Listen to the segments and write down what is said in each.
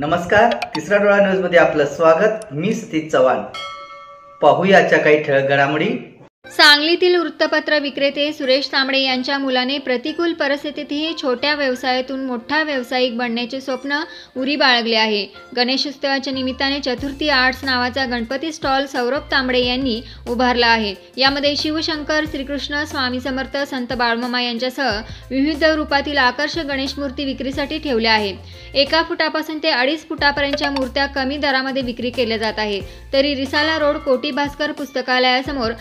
नमस्कार तिसरा डोळा न्यूजमध्ये आपलं स्वागत. मी सतीश चव्हाण. पाहूयाच्या काही ठळक घडामोडी. सांगलीतील वृत्तपत्र विक्रेते सुरेश तांबडे यांच्या मुलाने प्रतिकूल परिस्थितीतही छोट्या व्यवसायातून मोठा व्यावसायिक बनण्याचे स्वप्न उरी बाळगले आहे. गणेशोत्सवाच्या निमित्ताने चतुर्थी आर्ट्स नावाचा गणपती स्टॉल सौरभ तांबडे यांनी उभारला आहे. यामध्ये शिवशंकर श्रीकृष्ण स्वामी समर्थ संत बाळमामा यांच्यासह विविध रूपातील आकर्षक गणेश मूर्ती विक्रीसाठी ठेवल्या आहेत एका फुटापासून ते अडीच फुटापर्यंतच्या मूर्त्या कमी दरामध्ये विक्री केल्या जात आहेत तरी रिसाला रोड कोटी भास्कर पुस्तकालयासमोर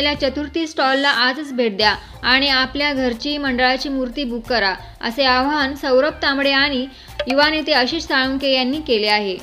असलेल्या चतुर्थी स्टॉलला आजच भेट द्या आणि आपल्या घरची मंडळाची मूर्ती बुक करा असे आवाहन सौरभ तांबडे आणि युवा नेते आशिष साळुंके यांनी केले आहे.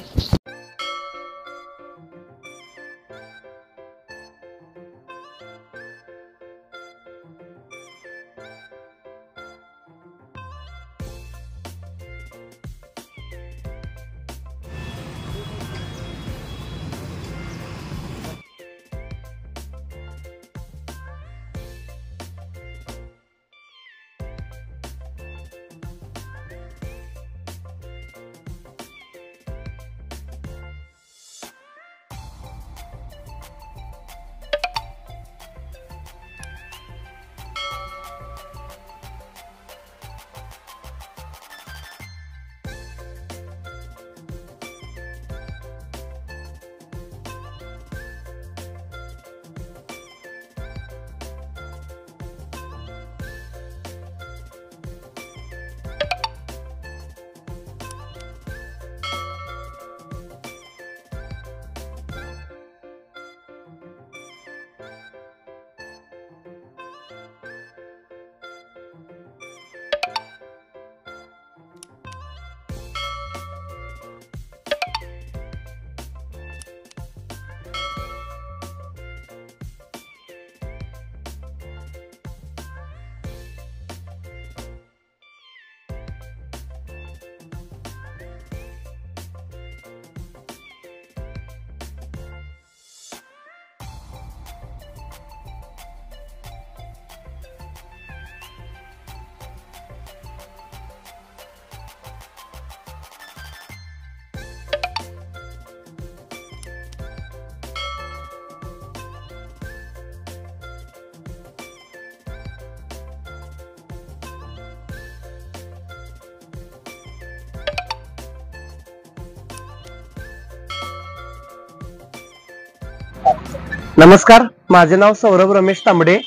नमस्कार माझे नाव सौरभ रमेश तांबडे.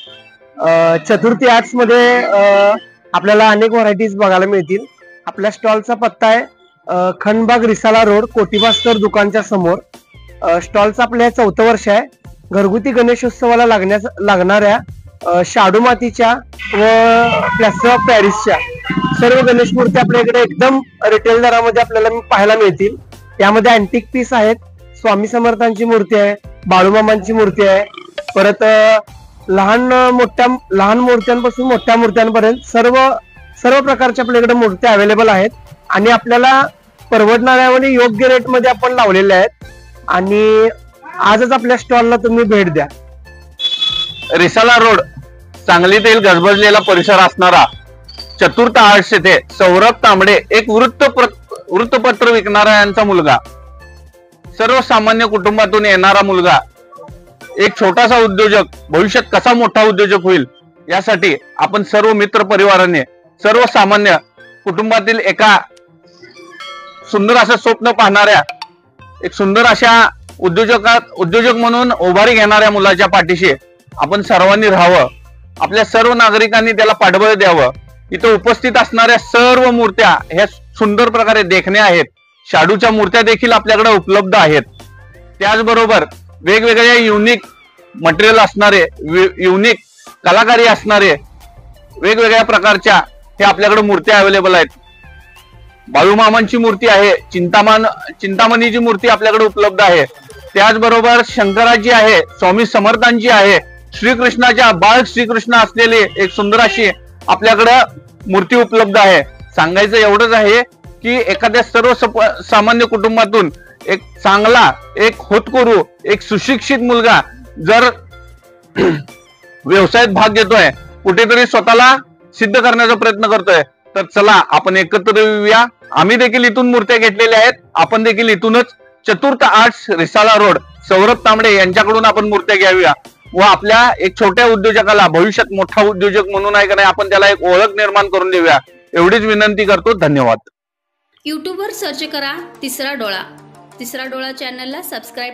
चतुर्थी आर्ट्समध्ये आपल्याला अनेक व्हरायटीज बघायला मिळतील. आपल्या स्टॉलचा पत्ता आहे खंडबाग रिसाला रोड कोटीबास्तर दुकानच्या समोर. स्टॉलचं आपलं हे चौथं वर्ष आहे. घरगुती गणेशोत्सवाला लागण्यास लागणाऱ्या शाडू मातीच्या व प्लॅस्टर ऑफ पॅरिसच्या सर्व गणेश मूर्ती आपल्याकडे एकदम रिटेल दरामध्ये आपल्याला पाहायला मिळतील. यामध्ये अँटिक पीस आहेत. स्वामी समर्थांची मूर्ती आहे. बाळूमामांची मूर्ती आहे. परत लहान मोठ्या लहान मूर्त्यांपासून मोठ्या मूर्त्यांपर्यंत सर्व सर्व प्रकारच्या आपल्याकडे मूर्त्या अवेलेबल आहेत. आणि आपल्याला परवडणाऱ्या आणि योग्य रेटमध्ये आपण लावलेल्या आहेत. आणि आजच आपल्या स्टॉलला तुम्ही भेट द्या. रिसाला रोड सांगलीतील गजबजलेला परिसर असणारा चतुर्थ आर्ट्स येथे सौरभ तांबडे एक वृत्त वृत्तपत्र विकणारा यांचा मुलगा. सर्वसामान्य कुटुंबातून येणारा मुलगा एक छोटासा उद्योजक भविष्यात कसा मोठा उद्योजक होईल यासाठी आपण सर्व मित्र परिवाराने सर्वसामान्य कुटुंबातील एका सुंदर असं स्वप्न पाहणाऱ्या एक सुंदर अशा उद्योजकात उद्योजक म्हणून उभारी घेणाऱ्या मुलाच्या पाठीशी आपण सर्वांनी राहावं. आपल्या सर्व नागरिकांनी त्याला पाठबळ द्यावं. इथं उपस्थित असणाऱ्या सर्व मूर्त्या ह्या सुंदर प्रकारे देखण्या आहेत. शाडूच्या मूर्त्या देखील आपल्याकडे उपलब्ध आहेत. त्याचबरोबर वेगवेगळ्या युनिक मटेरियल असणारे युनिक कलाकारी असणारे वेगवेगळ्या प्रकारच्या हे आपल्याकडे मूर्त्या अवेलेबल आहेत. बाळूमामांची मूर्ती आहे चिंतामान चिंतामणीची मूर्ती आपल्याकडे उपलब्ध आहे. त्याचबरोबर शंकराची आहे स्वामी समर्थांची आहे श्रीकृष्णाच्या बाळ श्रीकृष्ण असलेली एक सुंदर अशी आपल्याकडे मूर्ती उपलब्ध आहे. सांगायचं एवढंच आहे की एखाद्या सर्व सप- सामान्य कुटुंबातून एक चांगला एक होतकरू एक सुशिक्षित मुलगा जर व्यवसायात भाग घेतोय कुठेतरी स्वतःला सिद्ध करण्याचा प्रयत्न करतोय तर चला आपण एकत्र येऊया. आम्ही देखील इथून मूर्त्या घेतलेल्या आहेत. आपण देखील इथूनच चतुर्थ आर्ट्स रिसाला रोड सौरभ तांबडे यांच्याकडून आपण मूर्त्या घ्याव्या. व आपल्या एक छोट्या उद्योजकाला भविष्यात मोठा उद्योजक म्हणून आहे का नाही आपण त्याला एक ओळख निर्माण करून देऊया. एवढीच विनंती करतो. धन्यवाद. यूट्यूबवर सर्च करा तिसरा डोळा. तिसरा डोळा चॅनलला सबस्क्राईब